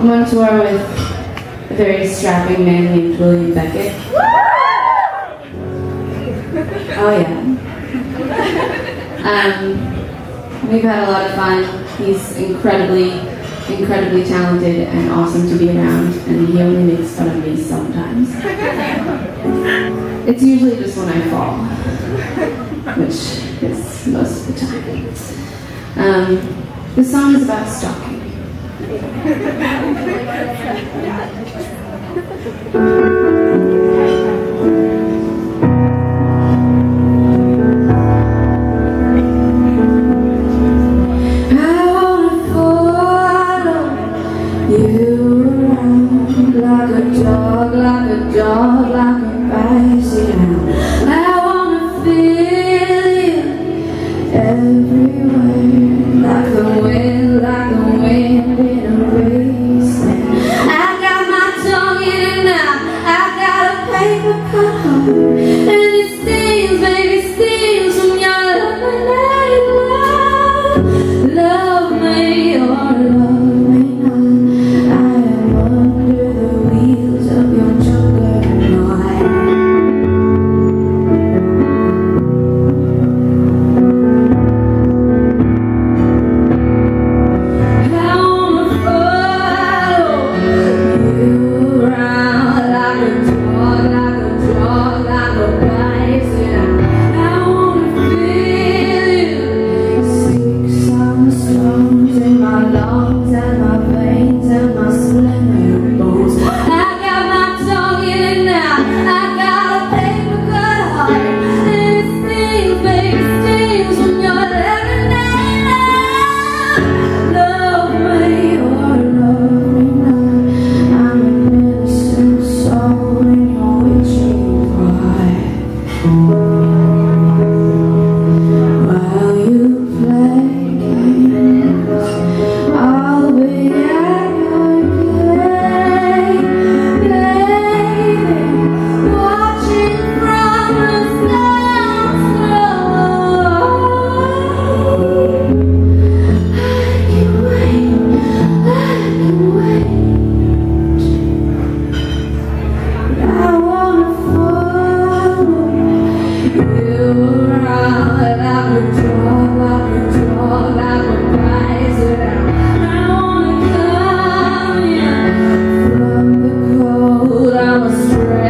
I'm on tour with a very strapping man named William Beckett. Oh yeah. Um, we've had a lot of fun. He's incredibly, incredibly talented and awesome to be around, and he only makes fun of me sometimes. It's usually just when I fall, which is most of the time. Um, the song is about stalking. Thank you. never got home.